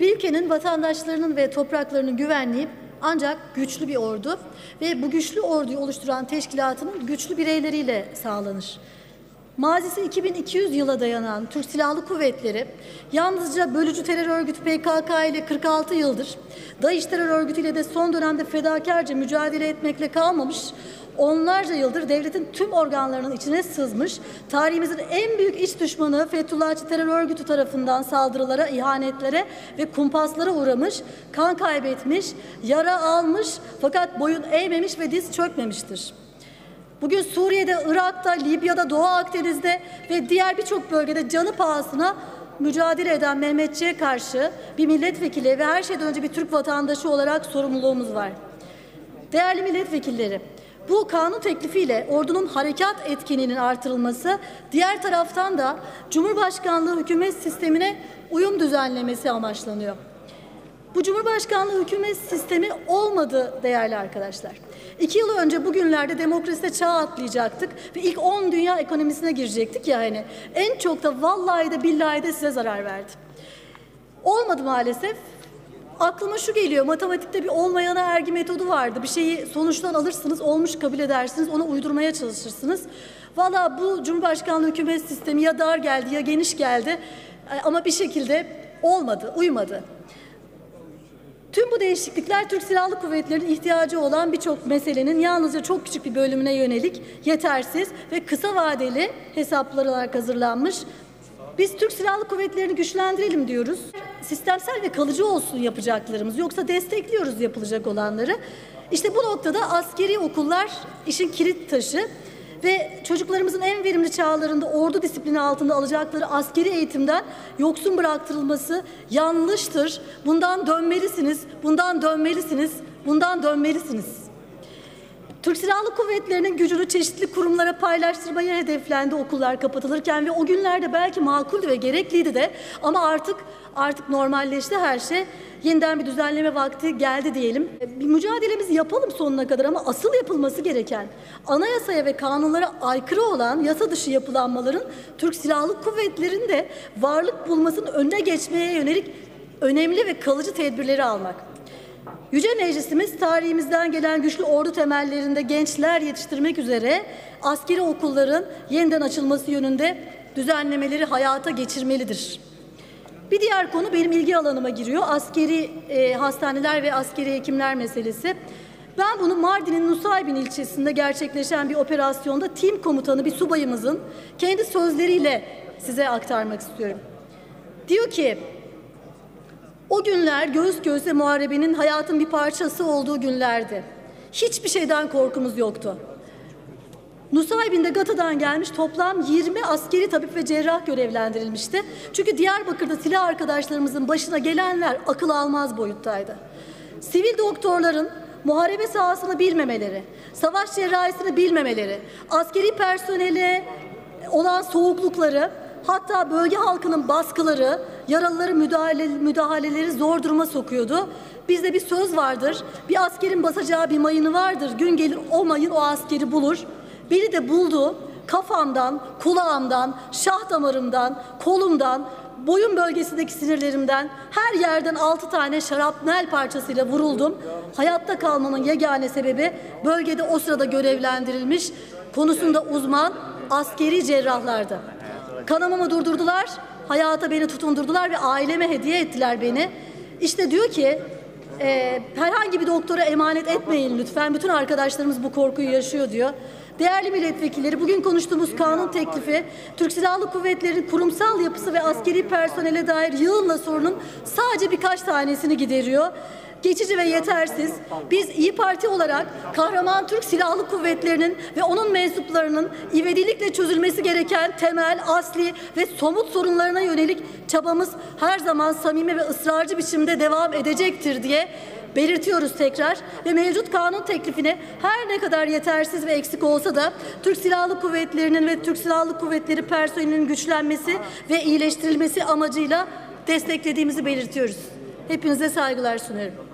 Bir ülkenin vatandaşlarının ve topraklarının güvenliği ancak güçlü bir ordu ve bu güçlü orduyu oluşturan teşkilatının güçlü bireyleriyle sağlanır. Mazisi 2200 yıla dayanan Türk Silahlı Kuvvetleri yalnızca bölücü terör örgütü PKK ile 46 yıldır, DAEŞ terör örgütüyle de son dönemde fedakarca mücadele etmekle kalmamış, onlarca yıldır devletin tüm organlarının içine sızmış, tarihimizin en büyük iç düşmanı Fethullahçı terör örgütü tarafından saldırılara, ihanetlere ve kumpaslara uğramış, kan kaybetmiş, yara almış fakat boyun eğmemiş ve diz çökmemiştir. Bugün Suriye'de, Irak'ta, Libya'da, Doğu Akdeniz'de ve diğer birçok bölgede canı pahasına mücadele eden Mehmetçi'ye karşı bir milletvekili ve her şeyden önce bir Türk vatandaşı olarak sorumluluğumuz var. Değerli milletvekilleri, bu kanun teklifiyle ordunun harekat etkinliğinin artırılması, diğer taraftan da Cumhurbaşkanlığı hükümet sistemine uyum düzenlemesi amaçlanıyor. Bu Cumhurbaşkanlığı hükümet sistemi olmadı değerli arkadaşlar. İki yıl önce bugünlerde demokraside çağ atlayacaktık ve ilk 10 dünya ekonomisine girecektik ya hani. En çok da vallahi de billahi de size zarar verdi. Olmadı maalesef. Aklıma şu geliyor, matematikte bir olmayana ergi metodu vardı. Bir şeyi sonuçtan alırsınız, olmuş kabul edersiniz, ona uydurmaya çalışırsınız. Valla bu Cumhurbaşkanlığı hükümet sistemi ya dar geldi ya geniş geldi ama bir şekilde olmadı, uymadı. Tüm bu değişiklikler Türk Silahlı Kuvvetleri'nin ihtiyacı olan birçok meselenin yalnızca çok küçük bir bölümüne yönelik yetersiz ve kısa vadeli hesaplar olarak hazırlanmış. Biz Türk Silahlı Kuvvetleri'ni güçlendirelim diyoruz. Sistemsel ve kalıcı olsun yapacaklarımız. Yoksa destekliyoruz yapılacak olanları. İşte bu noktada askeri okullar işin kilit taşı ve çocuklarımızın en verimli çağlarında ordu disiplini altında alacakları askeri eğitimden yoksun bıraktırılması yanlıştır. Bundan dönmelisiniz, bundan dönmelisiniz, bundan dönmelisiniz. Türk Silahlı Kuvvetleri'nin gücünü çeşitli kurumlara paylaştırmaya hedeflendi okullar kapatılırken ve o günlerde belki makuldü ve gerekliydi de ama artık artık normalleşti her şey. Yeniden bir düzenleme vakti geldi diyelim. Bir mücadelemizi yapalım sonuna kadar ama asıl yapılması gereken anayasaya ve kanunlara aykırı olan yasa dışı yapılanmaların Türk Silahlı Kuvvetleri'nde varlık bulmasının önüne geçmeye yönelik önemli ve kalıcı tedbirleri almak. Yüce Meclisimiz tarihimizden gelen güçlü ordu temellerinde gençler yetiştirmek üzere askeri okulların yeniden açılması yönünde düzenlemeleri hayata geçirmelidir. Bir diğer konu benim ilgi alanıma giriyor. Askeri e, hastaneler ve askeri hekimler meselesi. Ben bunu Mardin'in Nusaybin ilçesinde gerçekleşen bir operasyonda tim komutanı bir subayımızın kendi sözleriyle size aktarmak istiyorum. Diyor ki o günler göğüs göğüse muharebenin hayatın bir parçası olduğu günlerdi. Hiçbir şeyden korkumuz yoktu. Nusaybin'de GATA'dan gelmiş toplam 20 askeri tabip ve cerrah görevlendirilmişti. Çünkü Diyarbakır'da silah arkadaşlarımızın başına gelenler akıl almaz boyuttaydı. Sivil doktorların muharebe sahasını bilmemeleri, savaş cerrahisini bilmemeleri, askeri personele olan soğuklukları, hatta bölge halkının baskıları, yaralıları müdahale, müdahaleleri zor duruma sokuyordu. Bizde bir söz vardır, bir askerin basacağı bir mayını vardır, gün gelir o mayın o askeri bulur. Beni de buldu. Kafamdan, kulağımdan, şah damarımdan, kolumdan, boyun bölgesindeki sinirlerimden her yerden altı tane şarapnel parçasıyla vuruldum. Hayatta kalmamın yegane sebebi bölgede o sırada görevlendirilmiş konusunda uzman askeri cerrahlardı. Kanamamı durdurdular, hayata beni tutundurdular ve aileme hediye ettiler beni. İşte diyor ki e, herhangi bir doktora emanet etmeyin lütfen. Bütün arkadaşlarımız bu korkuyu yaşıyor diyor. Değerli milletvekilleri bugün konuştuğumuz kanun teklifi Türk Silahlı Kuvvetleri'nin kurumsal yapısı ve askeri personele dair yığınla sorunun sadece birkaç tanesini gideriyor geçici ve yetersiz. Biz İyi Parti olarak kahraman Türk Silahlı Kuvvetleri'nin ve onun mensuplarının ivedilikle çözülmesi gereken temel, asli ve somut sorunlarına yönelik çabamız her zaman samimi ve ısrarcı biçimde devam edecektir diye belirtiyoruz tekrar ve mevcut kanun teklifine her ne kadar yetersiz ve eksik olsa da Türk Silahlı Kuvvetleri'nin ve Türk Silahlı Kuvvetleri personelinin güçlenmesi ve iyileştirilmesi amacıyla desteklediğimizi belirtiyoruz. Hepinize saygılar sunuyorum.